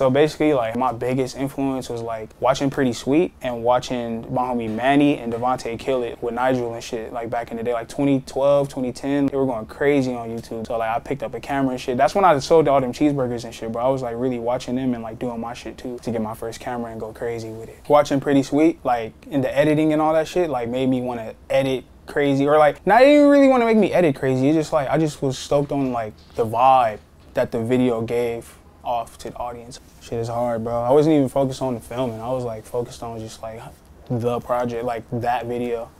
So basically, like my biggest influence was like watching Pretty Sweet and watching my homie Manny and Devontae Kill It with Nigel and shit. Like back in the day, like 2012, 2010, they were going crazy on YouTube. So like I picked up a camera and shit. That's when I sold all them cheeseburgers and shit. But I was like really watching them and like doing my shit too to get my first camera and go crazy with it. Watching Pretty Sweet, like in the editing and all that shit, like made me want to edit crazy or like not even really want to make me edit crazy. It's just like I just was stoked on like the vibe that the video gave off to the audience. Shit is hard, bro. I wasn't even focused on the filming. I was like focused on just like the project, like that video.